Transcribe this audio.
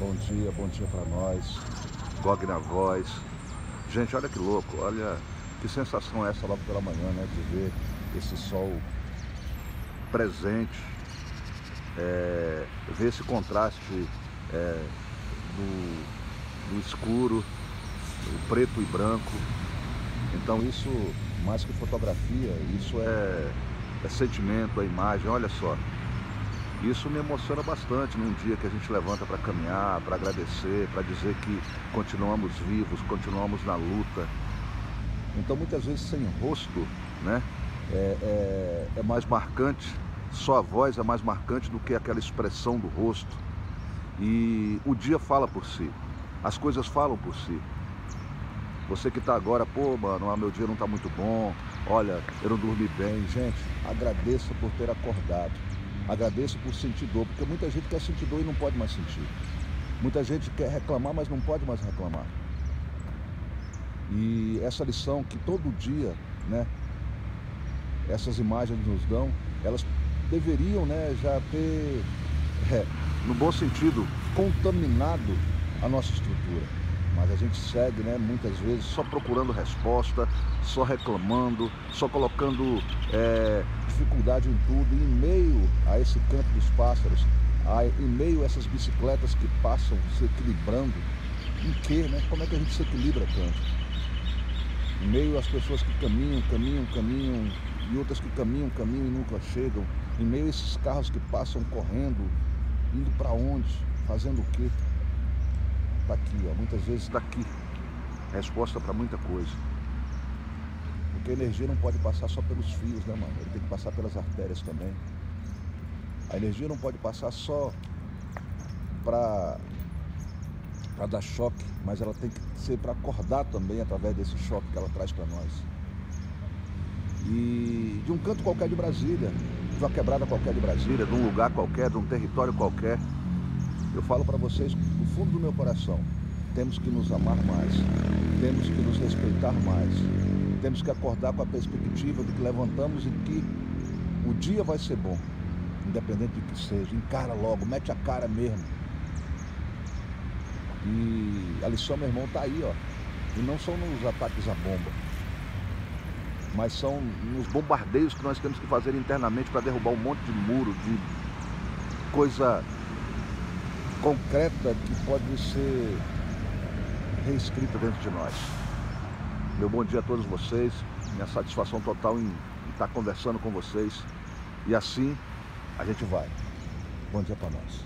Bom dia, bom dia para nós. Gog na voz. Gente, olha que louco, olha que sensação é essa logo pela manhã, né? De ver esse sol presente, é, ver esse contraste é, do, do escuro, do preto e branco. Então isso, mais que fotografia, isso é, é sentimento, é imagem, olha só. Isso me emociona bastante num dia que a gente levanta para caminhar, para agradecer, para dizer que continuamos vivos, continuamos na luta. Então muitas vezes sem rosto, né? É, é, é mais marcante, só a voz é mais marcante do que aquela expressão do rosto. E o dia fala por si, as coisas falam por si. Você que está agora, pô, mano, ah, meu dia não está muito bom, olha, eu não dormi bem. Gente, agradeça por ter acordado. Agradeço por sentir dor, porque muita gente quer sentir dor e não pode mais sentir. Muita gente quer reclamar, mas não pode mais reclamar. E essa lição que todo dia, né, essas imagens nos dão, elas deveriam, né, já ter, é, no bom sentido, contaminado a nossa estrutura. Mas a gente segue, né, muitas vezes, só procurando resposta, só reclamando, só colocando é, dificuldade em tudo. Em meio a esse canto dos pássaros, a, em meio a essas bicicletas que passam se equilibrando, em que, né? Como é que a gente se equilibra tanto? Em meio às pessoas que caminham, caminham, caminham, e outras que caminham, caminham e nunca chegam. Em meio a esses carros que passam correndo, indo para onde? Fazendo o quê? Está aqui, ó. muitas vezes está aqui. Resposta para muita coisa. Porque a energia não pode passar só pelos fios, né, mano? Ele tem que passar pelas artérias também. A energia não pode passar só para para dar choque, mas ela tem que ser para acordar também através desse choque que ela traz para nós. E de um canto qualquer de Brasília, de uma quebrada qualquer de Brasília, de um lugar qualquer, de um território qualquer, eu falo para vocês fundo do meu coração, temos que nos amar mais, temos que nos respeitar mais, temos que acordar com a perspectiva de que levantamos e que o dia vai ser bom, independente do que seja. Encara logo, mete a cara mesmo. E a lição, meu irmão, tá aí, ó. E não são nos ataques à bomba, mas são nos bombardeios que nós temos que fazer internamente para derrubar um monte de muro, de coisa concreta que pode ser reescrita dentro de nós. Meu bom dia a todos vocês, minha satisfação total em estar conversando com vocês e assim a gente vai. Bom dia para nós.